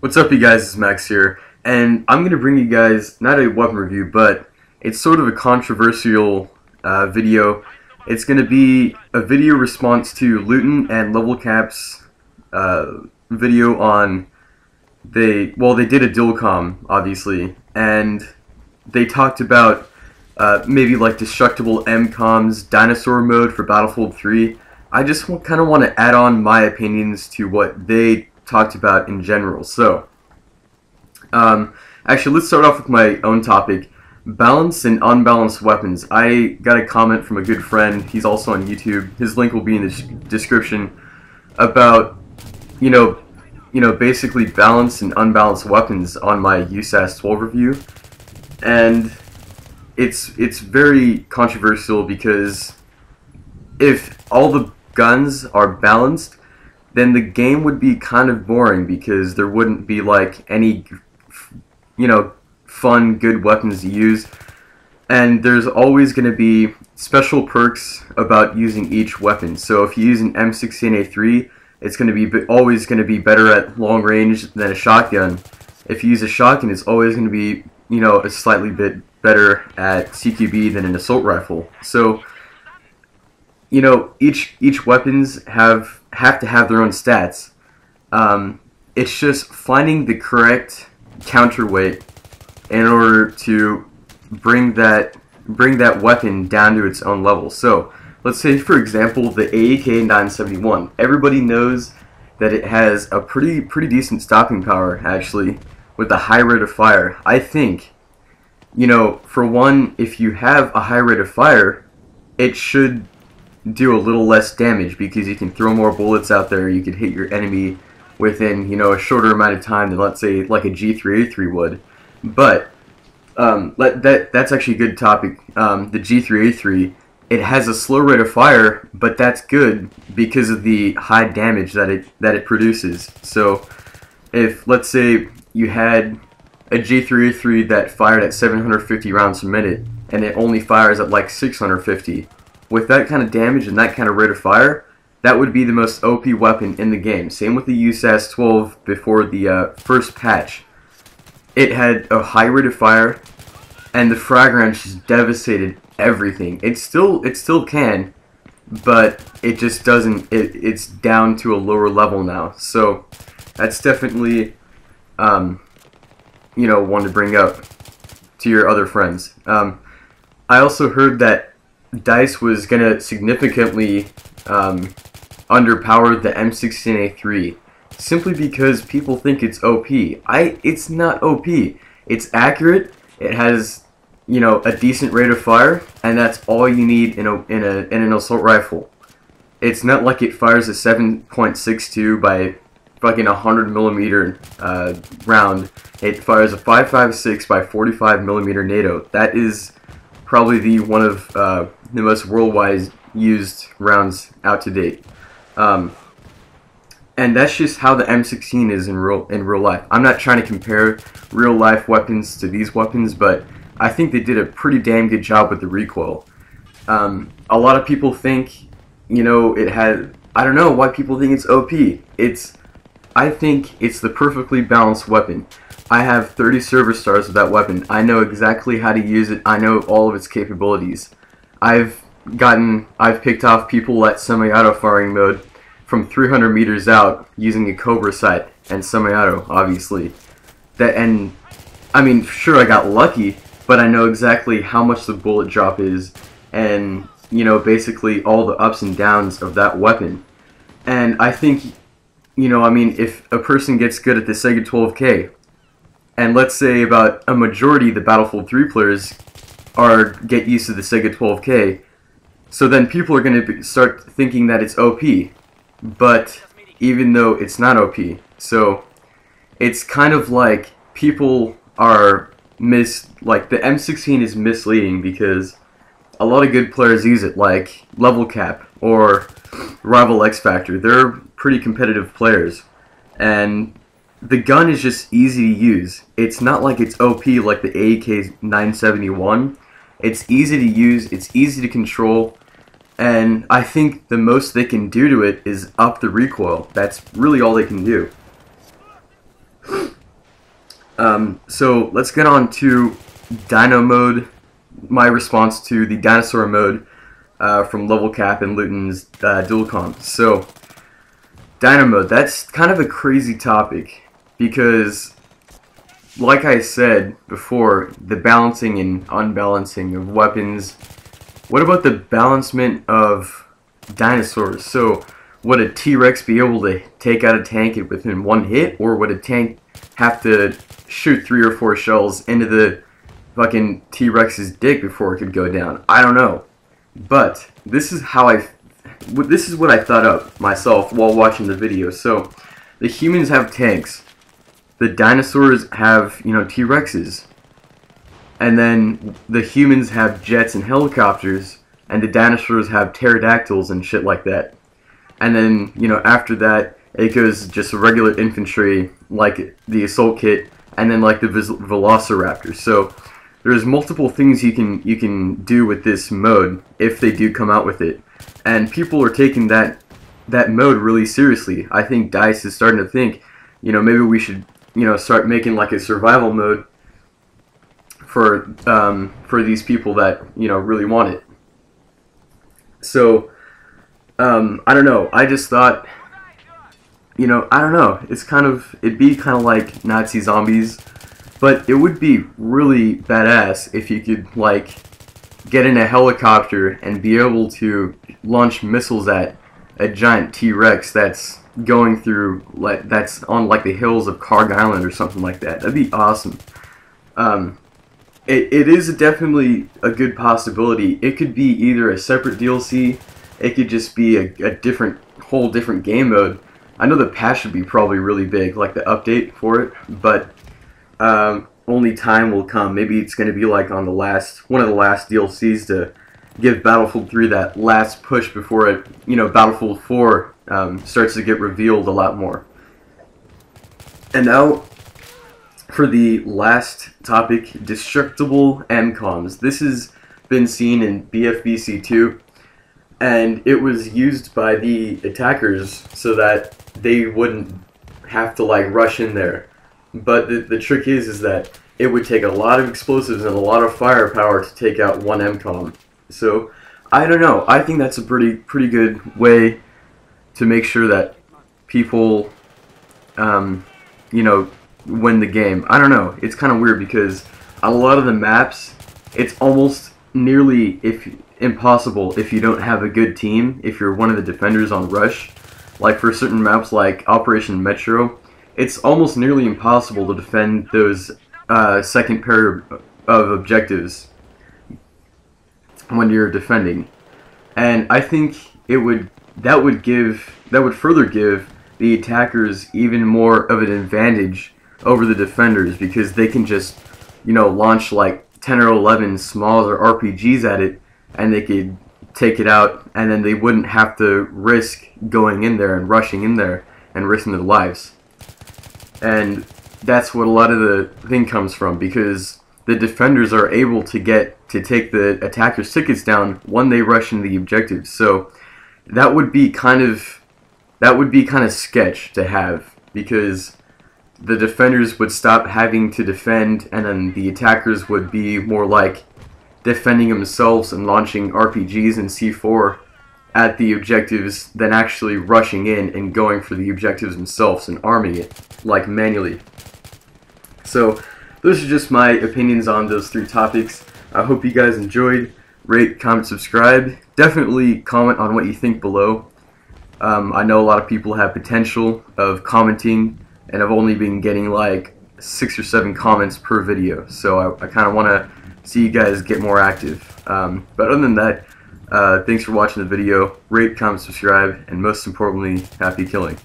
What's up you guys, it's Max here, and I'm going to bring you guys, not a weapon review, but it's sort of a controversial uh, video. It's going to be a video response to Leutin and Level Cap's uh, video on, they, well they did a Dual Comm, obviously, and they talked about uh, maybe like destructible MCOMs, dinosaur mode for Battlefield 3. I just kind of want to add on my opinions to what they talked about in general. So, um, actually, let's start off with my own topic. Balanced and unbalanced weapons. I got a comment from a good friend. He's also on YouTube. His link will be in the description about, you know, you know, basically balanced and unbalanced weapons on my USAS 12 review, and it's it's very controversial because if all the guns are balanced, then the game would be kind of boring because there wouldn't be like any, you know, fun, good weapons to use. And there's always going to be special perks about using each weapon. So if you use an M16A3, it's going to be always going to be better at long range than a shotgun. If you use a shotgun, it's always going to be, you know, a slightly bit better at CQB than an assault rifle. So you know, each each weapons have have to have their own stats. Um, it's just finding the correct counterweight in order to bring that bring that weapon down to its own level. So let's say, for example, the AEK 971. Everybody knows that it has a pretty pretty decent stopping power actually with a high rate of fire. I think, you know, for one, if you have a high rate of fire, it should do a little less damage because you can throw more bullets out there. You can hit your enemy within you know a shorter amount of time than let's say like a G3A3 would. But um, let, that that's actually a good topic. Um, the G3A3 it has a slow rate of fire, but that's good because of the high damage that it that it produces. So if let's say you had a G3A3 that fired at 750 rounds a minute and it only fires at like 650 with that kind of damage and that kind of rate of fire, that would be the most OP weapon in the game. Same with the USAS 12 before the uh, first patch. It had a high rate of fire, and the frag rounds just devastated everything. It still it still can, but it just doesn't. It, it's down to a lower level now. So that's definitely, um, you know, one to bring up to your other friends. Um, I also heard that Dice was going to significantly um, underpower the M16A3 simply because people think it's OP. I it's not OP. It's accurate. It has you know a decent rate of fire, and that's all you need in a in a in an assault rifle. It's not like it fires a 7.62 by fucking 100 millimeter uh, round. It fires a 5.56 by 45 millimeter NATO. That is probably the one of uh, the most worldwide used rounds out to date. Um, and that's just how the M16 is in real in real life. I'm not trying to compare real life weapons to these weapons, but I think they did a pretty damn good job with the recoil. Um, a lot of people think, you know, it had. I don't know why people think it's OP. It's, I think it's the perfectly balanced weapon. I have 30 service stars of that weapon. I know exactly how to use it. I know all of its capabilities. I've gotten, I've picked off people at semi-auto firing mode from 300 meters out using a Cobra sight and semi-auto, obviously. That and, I mean, sure I got lucky, but I know exactly how much the bullet drop is, and you know, basically all the ups and downs of that weapon. And I think, you know, I mean, if a person gets good at the Saiga 12K, and let's say about a majority of the Battlefield 3 players are get used to the Saiga 12K, so then people are going to start thinking that it's OP, but even though it's not OP, so it's kind of like people are mis like the M16 is misleading because a lot of good players use it, like Level Cap or Rival X Factor. They're pretty competitive players, and the gun is just easy to use. It's not like it's OP like the AEK 971. It's easy to use, it's easy to control, and I think the most they can do to it is up the recoil. That's really all they can do. Um, so let's get on to Dino mode. My response to the dinosaur mode uh, from Level Cap and Leutin's uh, dual comm. So Dino mode. That's kind of a crazy topic because, like I said before, the balancing and unbalancing of weapons. What about the balancement of dinosaurs? So would a T-Rex be able to take out a tank it within one hit, or would a tank have to shoot three or four shells into the fucking T-Rex's dick before it could go down? I don't know. But this is how I, this is what I thought up myself while watching the video. So, the humans have tanks. The dinosaurs have, you know, T-Rexes. And then the humans have jets and helicopters, and the dinosaurs have pterodactyls and shit like that. And then you know after that it goes just regular infantry like the assault kit and then like the velociraptor so there's multiple things you can you can do with this mode if they do come out with it. And people are taking that that mode really seriously. I think dice is starting to think you know maybe we should you know start making like a survival mode for um, for these people that you know really want it so um, I don't know. I just thought, you know, I don't know. It's kind of, it'd be kind of like Nazi zombies, but it would be really badass if you could, like, get in a helicopter and be able to launch missiles at a giant T-Rex that's going through, like, that's on, like, the hills of Kharg Island or something like that. That'd be awesome. Um, it, it is definitely a good possibility. It could be either a separate DLC it could just be a, a different, whole different game mode. I know the patch should be probably really big, like the update for it, but um, only time will come. Maybe it's going to be like on the last, one of the last DLCs to give Battlefield 3 that last push before it, you know, Battlefield 4 um, starts to get revealed a lot more. And now for the last topic, destructible MCOMs. This has been seen in BFBC 2 and it was used by the attackers so that they wouldn't have to like rush in there. But the, the trick is is that it would take a lot of explosives and a lot of firepower to take out one MCOM. So I don't know. I think that's a pretty pretty good way to make sure that people, um, you know, win the game. I don't know. It's kind of weird because a lot of the maps, it's almost nearly if impossible if you don't have a good team, if you're one of the defenders on Rush. Like for certain maps like Operation Metro, it's almost nearly impossible to defend those uh, second pair of objectives when you're defending. And I think it would that would give that would further give the attackers even more of an advantage over the defenders because they can just you know launch like 10 or 11 smaller RPGs at it and they could take it out, and then they wouldn't have to risk going in there and rushing in there and risking their lives. And that's what a lot of the thing comes from because the defenders are able to get to take the attackers' tickets down when they rush into the objectives. So that would be kind of that would be kind of sketch to have because the defenders would stop having to defend and then the attackers would be more like defending themselves and launching RPGs and C4 at the objectives than actually rushing in and going for the objectives themselves and arming it, like manually. So, those are just my opinions on those three topics. I hope you guys enjoyed. Rate, comment, subscribe. Definitely comment on what you think below. Um, I know a lot of people have potential of commenting, and I've only been getting like six or seven comments per video, so I, I kind of want to see you guys get more active. Um, but other than that, uh, thanks for watching the video. Rate, comment, subscribe, and most importantly, happy killing.